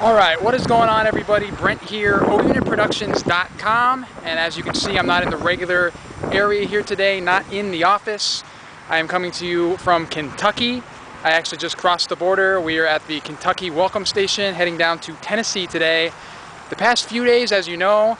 Alright, what is going on everybody? Brent here, OUnitProductions.com and as you can see I'm not in the regular area here today, not in the office. I am coming to you from Kentucky. I actually just crossed the border. We are at the Kentucky Welcome Station heading down to Tennessee today. The past few days, as you know,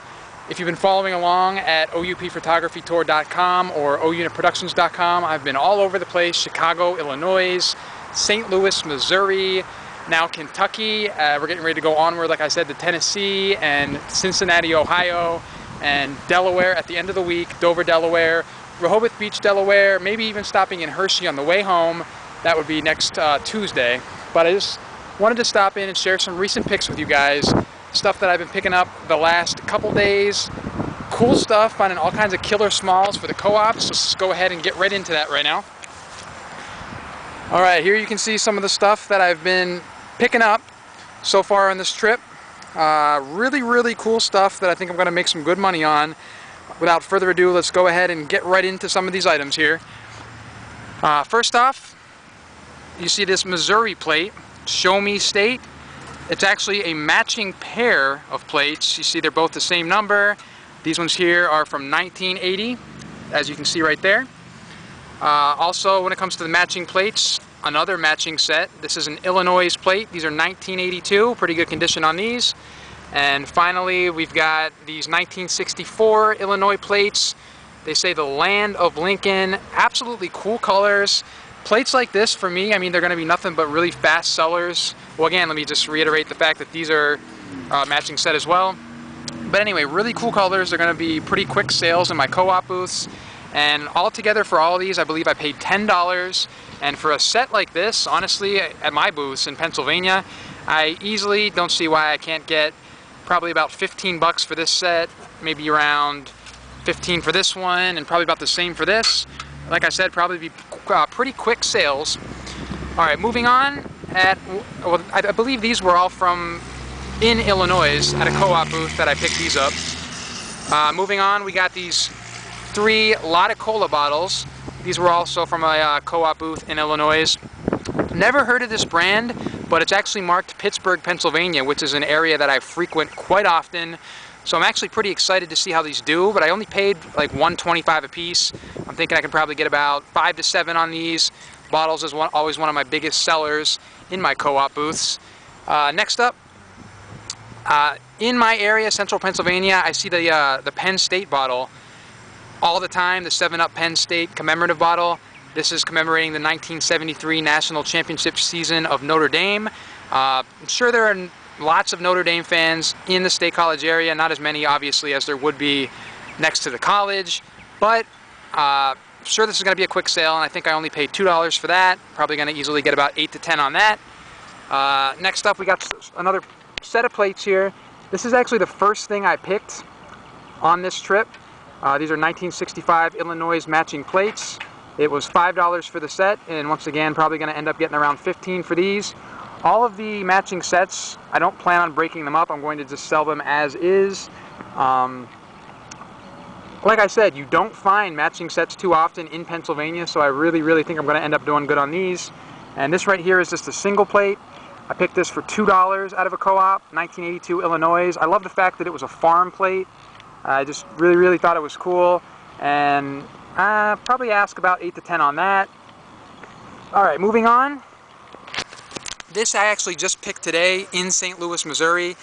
if you've been following along at OUPPhotographyTour.com or OUnitProductions.com, I've been all over the place, Chicago, Illinois, St. Louis, Missouri, now Kentucky. Uh, we're getting ready to go onward, like I said, to Tennessee and Cincinnati, Ohio, and Delaware at the end of the week, Dover, Delaware, Rehoboth Beach, Delaware, maybe even stopping in Hershey on the way home. That would be next uh, Tuesday. But I just wanted to stop in and share some recent pics with you guys. Stuff that I've been picking up the last couple days. Cool stuff, finding all kinds of killer smalls for the co-ops. Let's go ahead and get right into that right now. All right, here you can see some of the stuff that I've been picking up so far on this trip. Uh, really, really cool stuff that I think I'm going to make some good money on. Without further ado, let's go ahead and get right into some of these items here. Uh, first off, you see this Missouri plate, Show Me State. It's actually a matching pair of plates. You see they're both the same number. These ones here are from 1980, as you can see right there. Uh, also, when it comes to the matching plates, another matching set. This is an Illinois plate. These are 1982, pretty good condition on these. And finally, we've got these 1964 Illinois plates. They say the land of Lincoln, absolutely cool colors. Plates like this, for me, I mean, they're going to be nothing but really fast sellers. Well, again, let me just reiterate the fact that these are uh, matching set as well. But anyway, really cool colors. They're going to be pretty quick sales in my co-op booths. And altogether for all of these, I believe I paid $10. And for a set like this, honestly, at my booths in Pennsylvania, I easily don't see why I can't get probably about 15 bucks for this set, maybe around 15 for this one, and probably about the same for this. Like I said, probably be uh, pretty quick sales. All right, moving on. At well, I believe these were all from in Illinois at a co-op booth that I picked these up. Uh, moving on, we got these three Lotta Cola bottles. These were also from a uh, co-op booth in Illinois. Never heard of this brand, but it's actually marked Pittsburgh, Pennsylvania, which is an area that I frequent quite often. So I'm actually pretty excited to see how these do, but I only paid like 125 a piece. I'm thinking I can probably get about five to seven on these. Bottles is one, always one of my biggest sellers in my co-op booths. Uh, next up, uh, in my area, central Pennsylvania, I see the, uh, the Penn State bottle all the time, the 7-Up Penn State commemorative bottle. This is commemorating the 1973 National Championship season of Notre Dame. Uh, I'm sure there are lots of Notre Dame fans in the State College area, not as many obviously as there would be next to the college, but uh, I'm sure this is going to be a quick sale, and I think I only paid $2 for that. Probably going to easily get about 8 to 10 on that. Uh, next up, we got another set of plates here. This is actually the first thing I picked on this trip. Uh, these are 1965 Illinois matching plates. It was $5 for the set, and once again, probably going to end up getting around 15 for these. All of the matching sets, I don't plan on breaking them up. I'm going to just sell them as is. Um, like I said, you don't find matching sets too often in Pennsylvania, so I really, really think I'm going to end up doing good on these. And this right here is just a single plate. I picked this for $2 out of a co-op, 1982 Illinois. I love the fact that it was a farm plate. I just really, really thought it was cool. And probably ask about 8 to 10 on that. Alright, moving on. This I actually just picked today in St. Louis, Missouri.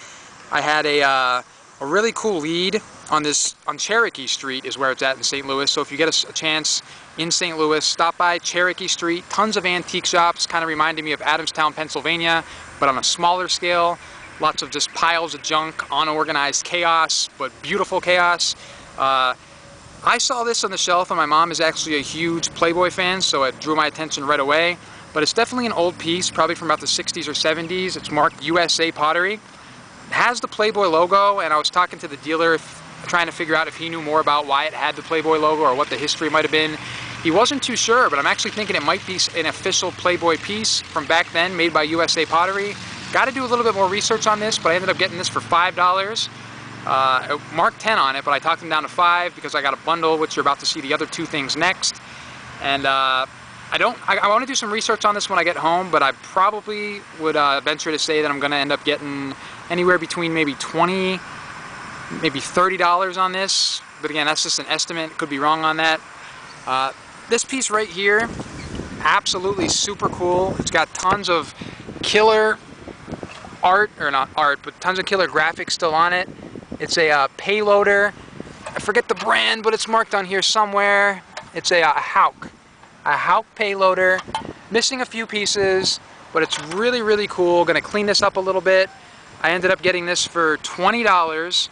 I had a, uh, a really cool lead on this, on Cherokee Street is where it's at in St. Louis. So if you get a, a chance in St. Louis, stop by Cherokee Street. Tons of antique shops, kind of reminded me of Adamstown, Pennsylvania, but on a smaller scale. Lots of just piles of junk, unorganized chaos, but beautiful chaos. Uh, I saw this on the shelf and my mom is actually a huge Playboy fan, so it drew my attention right away. But it's definitely an old piece, probably from about the 60s or 70s. It's marked USA Pottery. It has the Playboy logo, and I was talking to the dealer if, trying to figure out if he knew more about why it had the Playboy logo or what the history might have been. He wasn't too sure, but I'm actually thinking it might be an official Playboy piece from back then, made by USA Pottery. Got to do a little bit more research on this, but I ended up getting this for $5. Uh, marked 10 on it, but I talked them down to 5 because I got a bundle, which you're about to see the other two things next. And uh, I don't, I, I want to do some research on this when I get home, but I probably would uh, venture to say that I'm going to end up getting anywhere between maybe 20, maybe $30 on this. But again, that's just an estimate. Could be wrong on that. Uh, this piece right here, absolutely super cool. It's got tons of killer art, or not art, but tons of killer graphics still on it. It's a uh, payloader. I forget the brand, but it's marked on here somewhere. It's a, uh, a Hauk. A Hauck payloader. Missing a few pieces, but it's really, really cool. Gonna clean this up a little bit. I ended up getting this for $20.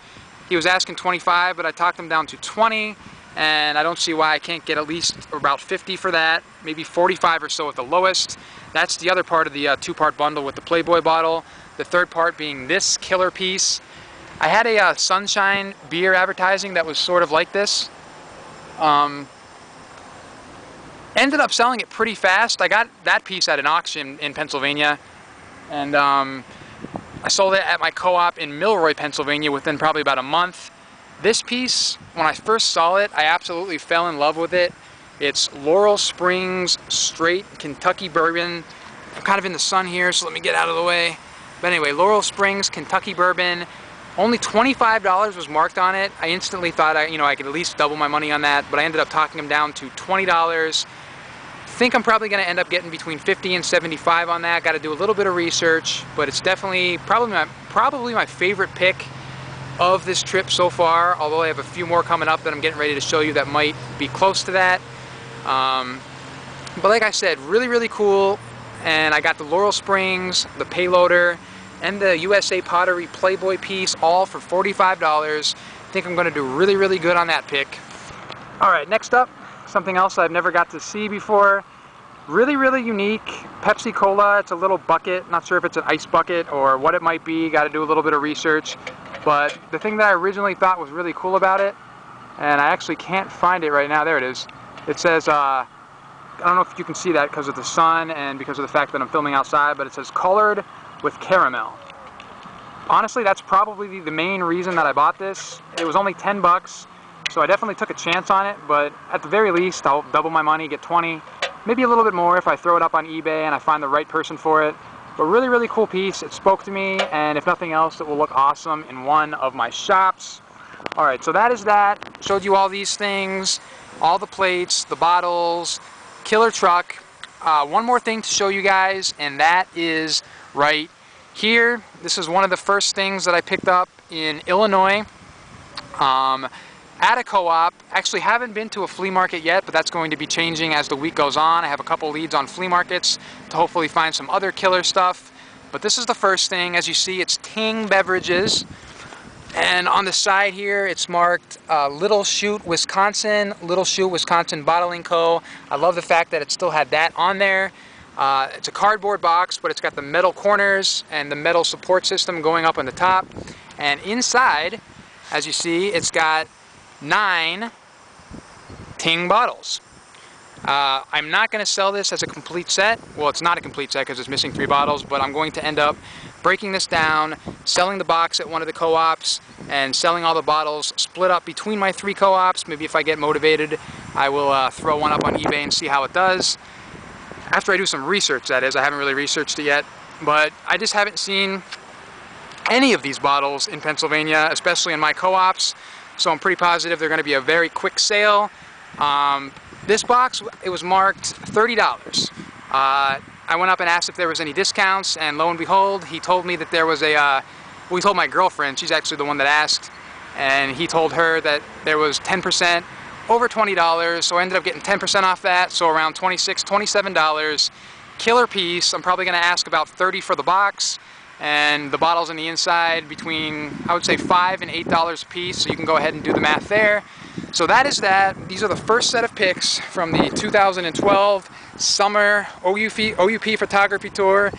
He was asking 25, but I talked him down to 20 and I don't see why I can't get at least about 50 for that, maybe 45 or so at the lowest. That's the other part of the uh, two-part bundle with the Playboy bottle. The third part being this killer piece. I had a uh, Sunshine beer advertising that was sort of like this. Um, ended up selling it pretty fast. I got that piece at an auction in Pennsylvania, and um, I sold it at my co-op in Milroy, Pennsylvania within probably about a month. This piece, when I first saw it, I absolutely fell in love with it. It's Laurel Springs Straight Kentucky Bourbon. I'm kind of in the sun here, so let me get out of the way. But anyway, Laurel Springs Kentucky Bourbon. Only $25 was marked on it. I instantly thought I, you know, I could at least double my money on that, but I ended up talking them down to $20. Think I'm probably going to end up getting between 50 and 75 on that. Got to do a little bit of research, but it's definitely probably my, probably my favorite pick of this trip so far, although I have a few more coming up that I'm getting ready to show you that might be close to that. Um, but like I said, really, really cool. And I got the Laurel Springs, the payloader, and the USA Pottery Playboy piece, all for $45. I think I'm going to do really, really good on that pick. All right, next up, something else I've never got to see before. Really, really unique. Pepsi Cola, it's a little bucket. Not sure if it's an ice bucket or what it might be. Got to do a little bit of research. But the thing that I originally thought was really cool about it, and I actually can't find it right now, there it is. It says, uh, I don't know if you can see that because of the sun and because of the fact that I'm filming outside, but it says colored with caramel. Honestly, that's probably the main reason that I bought this. It was only 10 bucks, so I definitely took a chance on it, but at the very least, I'll double my money, get 20, maybe a little bit more if I throw it up on eBay and I find the right person for it. But really, really cool piece. It spoke to me, and if nothing else, it will look awesome in one of my shops. All right, so that is that. Showed you all these things, all the plates, the bottles, killer truck. Uh, one more thing to show you guys, and that is right here. This is one of the first things that I picked up in Illinois. Um, at a co-op. Actually haven't been to a flea market yet, but that's going to be changing as the week goes on. I have a couple leads on flea markets to hopefully find some other killer stuff. But this is the first thing. As you see, it's Ting Beverages. And on the side here, it's marked uh, Little Chute, Wisconsin, Little Chute, Wisconsin Bottling Co. I love the fact that it still had that on there. Uh, it's a cardboard box, but it's got the metal corners and the metal support system going up on the top. And inside, as you see, it's got nine Ting bottles. Uh, I'm not going to sell this as a complete set. Well, it's not a complete set because it's missing three bottles, but I'm going to end up breaking this down, selling the box at one of the co-ops, and selling all the bottles split up between my three co-ops. Maybe if I get motivated, I will uh, throw one up on eBay and see how it does. After I do some research, that is. I haven't really researched it yet, but I just haven't seen any of these bottles in Pennsylvania, especially in my co-ops. So I'm pretty positive they're going to be a very quick sale. Um, this box, it was marked $30. Uh, I went up and asked if there was any discounts, and lo and behold, he told me that there was a, uh, told my girlfriend, she's actually the one that asked, and he told her that there was 10% over $20, so I ended up getting 10% off that, so around $26, $27. Killer piece, I'm probably going to ask about 30 for the box, and the bottles on the inside between I would say five and eight dollars a piece so you can go ahead and do the math there so that is that. These are the first set of picks from the 2012 summer OUP, OUP photography tour.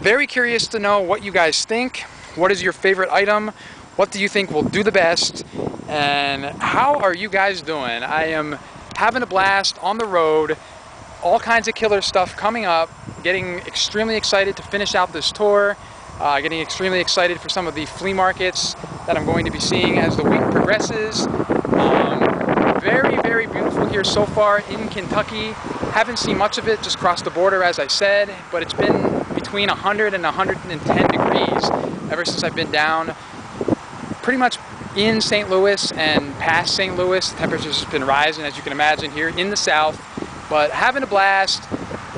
Very curious to know what you guys think. What is your favorite item? What do you think will do the best? And how are you guys doing? I am having a blast on the road. All kinds of killer stuff coming up. Getting extremely excited to finish out this tour. Uh, getting extremely excited for some of the flea markets that I'm going to be seeing as the week progresses. Very, very beautiful here so far in Kentucky. Haven't seen much of it, just crossed the border as I said, but it's been between 100 and 110 degrees ever since I've been down pretty much in St. Louis and past St. Louis. Temperature's been rising, as you can imagine, here in the south, but having a blast.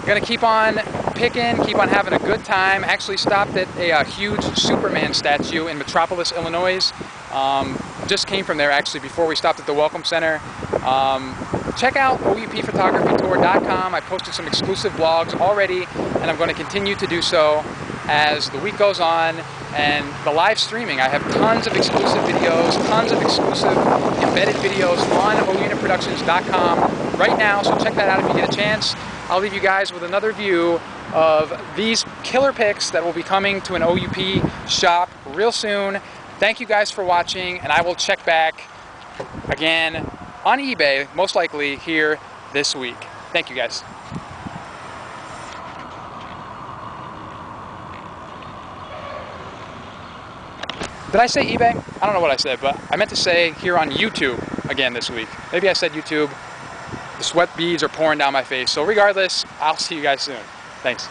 Gonna keep on picking, keep on having a good time. Actually stopped at a, a huge Superman statue in Metropolis, Illinois. Um, just came from there actually before we stopped at the Welcome Center. Um, check out oupphotographytour.com. I posted some exclusive blogs already and I'm going to continue to do so as the week goes on and the live streaming. I have tons of exclusive videos, tons of exclusive embedded videos on ounitproductions.com right now, so check that out if you get a chance. I'll leave you guys with another view of these killer picks that will be coming to an OUP shop real soon. Thank you guys for watching, and I will check back again on eBay, most likely here this week. Thank you guys. Did I say eBay? I don't know what I said, but I meant to say here on YouTube again this week. Maybe I said YouTube. The sweat beads are pouring down my face. So regardless, I'll see you guys soon. Thanks.